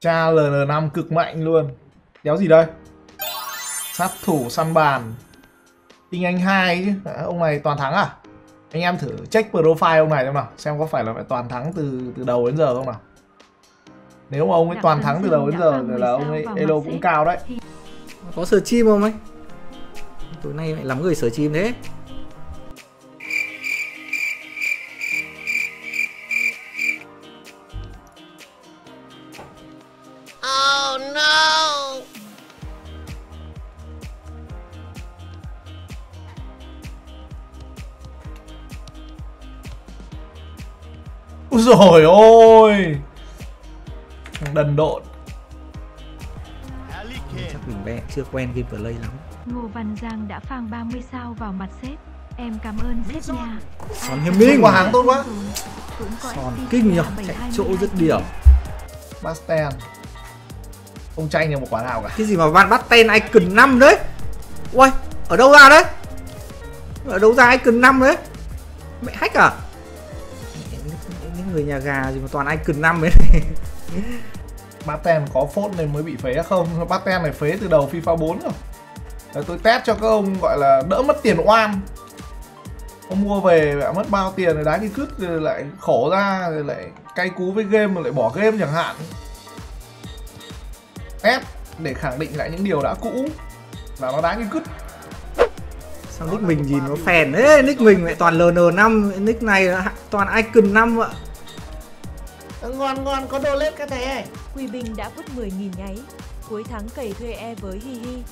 Cha LN5 cực mạnh luôn. Đéo gì đây? Sát thủ săn bàn. Tinh anh 2 chứ. À, ông này toàn thắng à? Anh em thử check profile ông này xem nào, xem có phải là phải toàn thắng từ từ đầu đến giờ không nào. Nếu mà ông ấy toàn thắng từ đầu đến giờ thì là ông ấy elo cũng cao đấy. Có sở chim không ấy? Tối nay lại lắm người sở chim thế. Úi dồi ôi Thằng Đần độn Chắc mình bé chưa quen game play lắm. Ngô Văn Giang đã phang 30 sao vào mặt sếp. Em cảm ơn sếp nha. Son Hiêm Minh. Quả hàng tốt quá Son kinh nhỉ, chạy 720 chỗ dứt điểm. Basten Không tranh được một quả nào cả Cái gì mà bạn bắt tên icon 5 đấy? Ui, ở đâu ra đấy? Ở đâu ra icon 5 đấy? Mẹ hack à? Người nhà gà gì mà toàn icon 5 ấy này. Basten có phốt nên mới bị phế không Basten này phế từ đầu FIFA 4 rồi Đấy, tôi test cho các ông gọi là đỡ mất tiền oan Ông mua về lại mất bao tiền rồi đá như cứt rồi lại khổ ra rồi lại cay cú với game rồi lại bỏ game chẳng hạn Test để khẳng định lại những điều đã cũ là nó đá như cứt Sao nick mình nhìn nó phèn thế? Nick mình lại toàn LN5, nick này toàn icon 5 ạ. Ngon ngon có đô lết cái thế Quy Bình đã vứt 10.000 nháy. Cuối tháng cày thuê e với Hi Hi.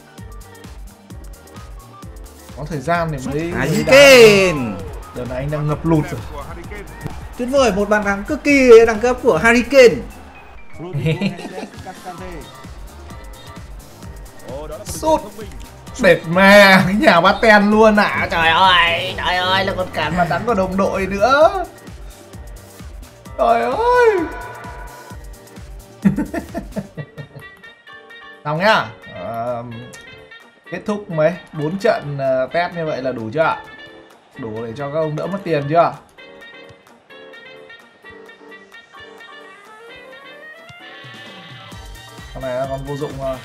Có thời gian để mới, đá. kền. Đợt này anh đang ngập lụt rồi Tuyệt vời, một bàn thắng cực kỳ đẳng cấp của Harry Kane. Sút Đệt mà cái nhà Basten luôn ạ à. Trời ơi Trời ơi là còn cản mà đánh vào đồng đội nữa Trời ơi! Xong nhá. À, Kết thúc mấy bốn trận ờ, test như vậy là đủ chưa ạ? Đủ để cho các ông đỡ mất tiền chưa? Con này là con vô dụng rồi.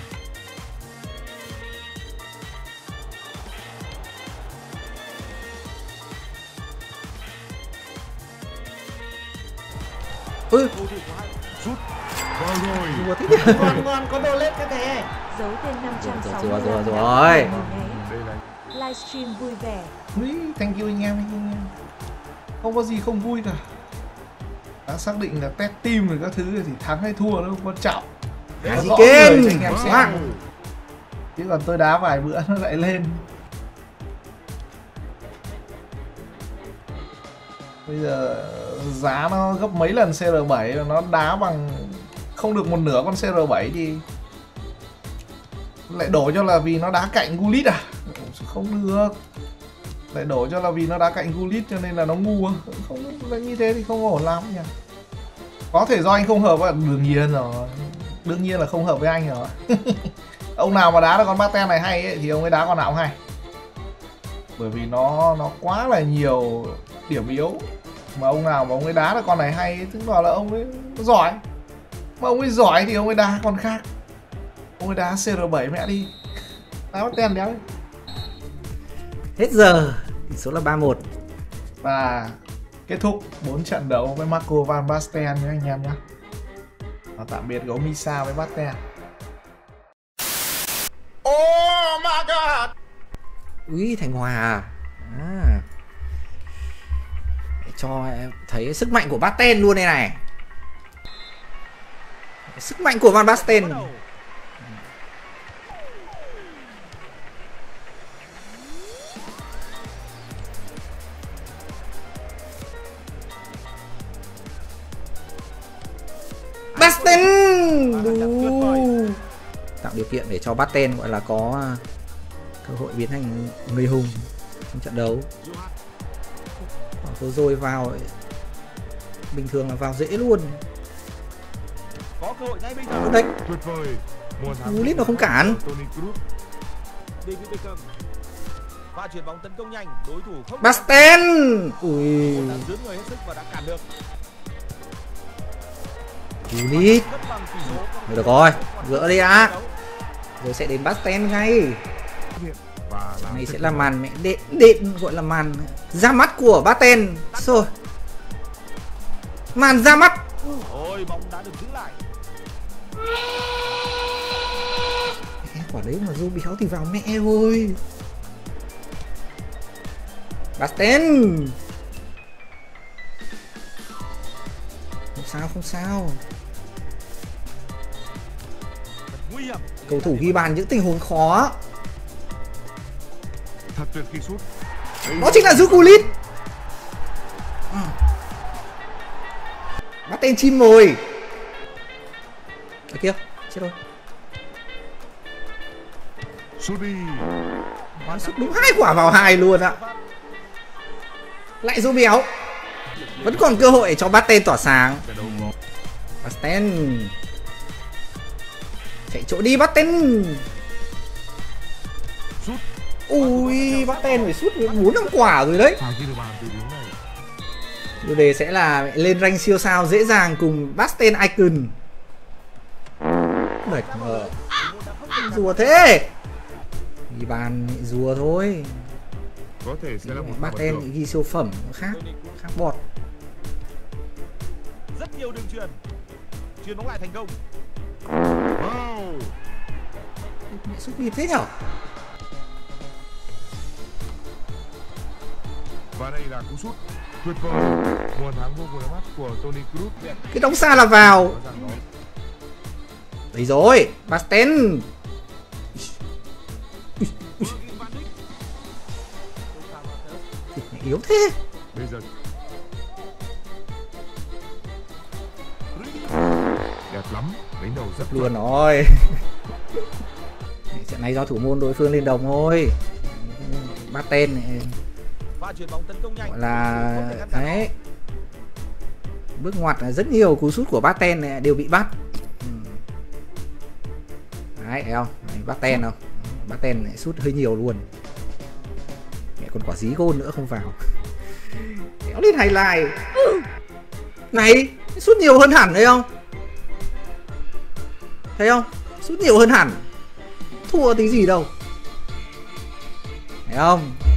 Ui, đùa thế nhỉ? Ngon ngon có đô lết cái thế Giấu tên 560 Rồi, rồi, rồi, đã rồi. vứt 10.000 nháy. Livestream vui vẻ. Ui, thank you anh em, thank you anh em. Không có gì không vui cả. Đã xác định là test team rồi các thứ thì thắng hay thua nó không quan trọng. Xem. Wow. Chứ còn tôi đá vài bữa nó lại lên. Bây giờ giá nó gấp mấy lần CR7 nó đá bằng không được một nửa con CR7 thì lại đổ cho là vì nó đá cạnh Gullit à? Không được. Lại đổ cho là vì nó đá cạnh Gullit cho nên là nó ngu. À? không là như thế thì không ổn lắm nhỉ? Có thể do anh không hợp với đương nhiên rồi. Đương nhiên là không hợp với anh rồi. Ông nào mà đá được con Baten này hay ấy, thì ông ấy đá con nào cũng hay. Bởi vì nó nó quá là nhiều điểm yếu mà ông nào mà ông ấy đá được con này hay ấy, tức là là ông ấy giỏi mà ông ấy giỏi thì ông ấy đá con khác ông ấy đá CR7 mẹ đi đá Baten đéo đi Hết giờ, tỷ số là 3-1. và kết thúc 4 trận đấu với Marco Van Basten nhé anh em nhé. Và tạm biệt gấu Misa với Basten. Úi, Thành Hòa à? Cho em thấy sức mạnh của Basten luôn đây này. Sức mạnh của Van Basten. Basten tạo điều kiện để cho Basten gọi là có cơ hội biến thành người hùng trong trận đấu vừa rồi vào. Ấy, bình thường là vào dễ luôn. Có cơ hội ngay bây Nó giờ tuyệt vời. Gullit nó không cản. Toni Kroos David Beckham. Pha chuyển bóng tấn công nhanh đối thủ không Basten. Ui. Thôi được. Rồi gỡ đi đã. Rồi sẽ đến Basten ngay và làm này sẽ là màn mẹ đệm đệm gọi là màn ra mắt của Baten rồi. Màn ra mắt. Ôi bóng đã được giữ lại. Quả đấy mà du béo thì vào mẹ ơi. Basten không sao không sao. Cầu thủ ghi bàn những tình huống khó thật tuyệt khi sút. Đó chính là Zukulit bắt tên chim rồi ở kia chết rồi. Sút đi. Nó sút đúng hai quả vào hai luôn ạ. Lại du béo. Vẫn còn cơ hội cho bắt tên tỏa sáng. Có Basten chạy chỗ đi Basten sút ui Basten phải sút bốn năm quả rồi đấy. Chủ đề sẽ là lên rank siêu sao dễ dàng cùng Basten Icon. Mệt mờ. Rùa thế. Ghi bàn rùa thôi. Có thể sẽ là một Basten ghi siêu phẩm khác khác bọt. Rất nhiều đường truyền. Truyền bóng lại thành công. Wow. Mẹ sút kịp thế nhở và đây là cú sút tuyệt vời một thắng vô cùng mắt của Tony Kroos Cái đóng xa là vào. Đấy rồi Basten. Yếu thế. Bây giờ. Đẹp lắm đánh đầu rất luôn rồi. Trận này do thủ môn đối phương lên đồng thôi. Bắt tên này gọi là đấy. bước ngoặt là rất nhiều cú sút của Baten này đều bị bắt. Ừ. đấy thấy không? Đấy, Baten không? Baten này sút hơi nhiều luôn. Mẹ còn quả dí gôn nữa không vào. Kéo lên highlight. Này sút nhiều hơn hẳn thấy không? Thấy không? Sút nhiều hơn hẳn. Thua tí gì đâu. Thấy không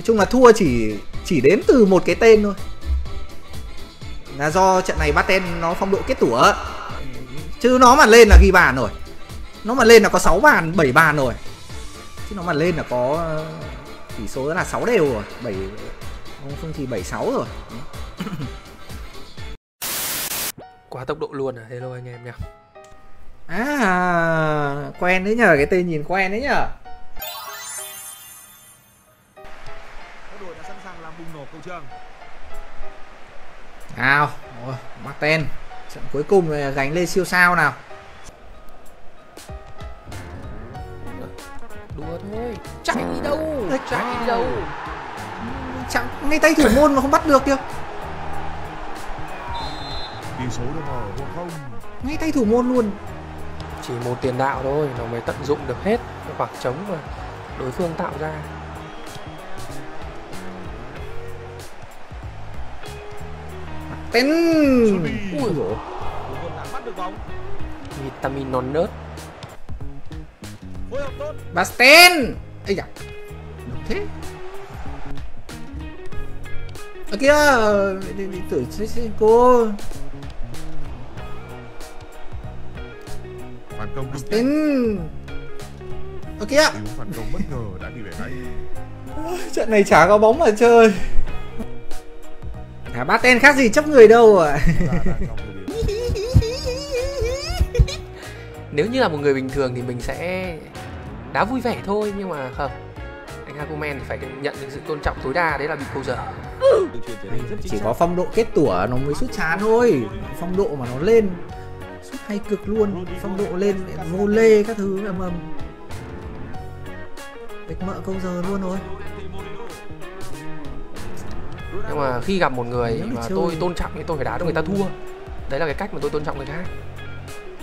nói chung là thua chỉ chỉ đến từ một cái tên thôi. Là do trận này Baten nó phong độ kết tủa chứ nó mà lên là ghi bàn rồi. Nó mà lên là có 6 bàn 7 bàn rồi. Chứ nó mà lên là có ờ, tỷ số là 6 đều rồi. 7 không không thì 76 rồi. Quá tốc độ luôn à? Thôi anh em nhá à quen đấy nhờ cái tên nhìn quen đấy nhờ trường. Nào Ôi, Martin trận cuối cùng là gánh lên siêu sao nào. Đùa thôi chạy đâu? Chạy đâu? Chẳng ngay tay thủ môn mà không bắt được kìa. Tỷ số được mở một không. Ngay tay thủ môn luôn. Chỉ một tiền đạo thôi nó mới tận dụng được hết cái khoảng trống mà đối phương tạo ra tên. Đi ui dồi. Thủ môn đã bắt được bóng vitamin non nớt. Phối hợp tốt. Basten ấy da. Được thế. Ở kia đi, đi tử cô. Phản công tên ở kia phản công bất ngờ đã ghi về ngay. Trận này chả có bóng mà chơi à Basten khác gì chấp người đâu à nếu như là một người bình thường thì mình sẽ đá vui vẻ thôi nhưng mà không. Anh Hakumen thì phải nhận được sự tôn trọng tối đa đấy là bị câu giờ. Chỉ có phong độ kết tủa nó mới sút chán thôi. Phong độ mà nó lên sút hay cực luôn. Phong độ lên vô lê các thứ ầm ầm. Bịch mỡ câu giờ luôn rồi nhưng mà khi gặp một người mà tôi tôn trọng thì tôi phải đá cho người ta thua. Đấy là cái cách mà tôi tôn trọng người khác.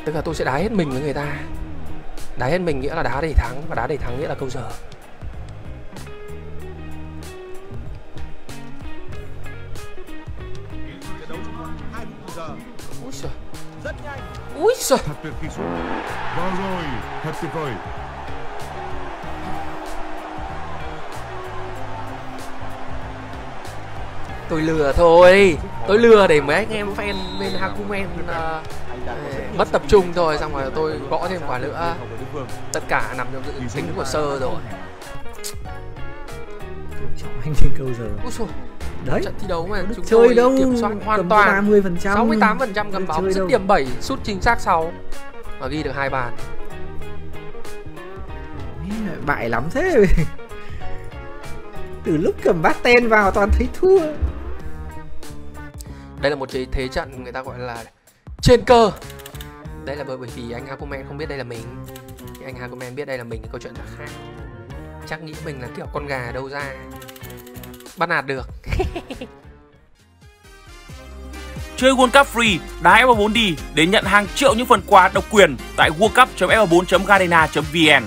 Tức là tôi sẽ đá hết mình với người ta. Đá hết mình nghĩa là đá để thắng và đá để thắng nghĩa là câu giờ. Úi giời, rất nhanh. Úi giời. Thật tuyệt kỳ sút. Vào rồi, thật tuyệt vời. Tôi lừa thôi. Tôi lừa để mấy anh em fan bên Hakumen uh, mất tập trung thôi Xong rồi tôi gõ thêm quả nữa. Tất cả nằm trong dự tính của sơ rồi. Trọng anh trên câu giờ. Úi xồi đấy. Trận thi đấu mà chúng chơi tôi đâu? kiểm soát hoàn Cầm toàn. 30 phần trăm. 68% cầm Được bóng, chơi dứt điểm 7, sút chính xác 6 Và ghi được hai bàn. Bại lắm thế. Từ lúc cầm bát ten vào toàn thấy thua đây là một thế, thế trận người ta gọi là trên cơ. Đây là bởi vì anh Aquaman không biết đây là mình. Thì Anh Aquaman biết đây là mình thì câu chuyện là khác. Chắc nghĩ mình là kiểu con gà đâu ra. Bắt nạt được. Chơi World Cup free, đá F4 đi để nhận hàng triệu những phần quà độc quyền tại worldcup.f4.garena.vn.